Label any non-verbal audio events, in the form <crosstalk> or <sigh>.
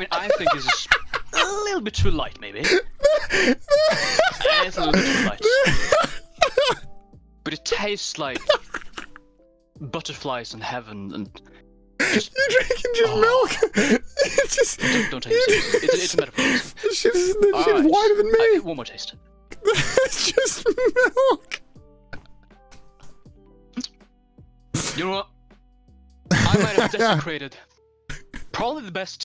mean, I think this is a little bit too light, maybe. it's a little bit too light. But it tastes like butterflies in heaven, and just. You're drinking just Oh. milk. <laughs> It's just. don't, don't take it seriously. It's, it's a metaphor. She's <laughs> This shit wider than me. me. one more taste. it's <laughs> just milk. You know what? I might have desecrated probably the best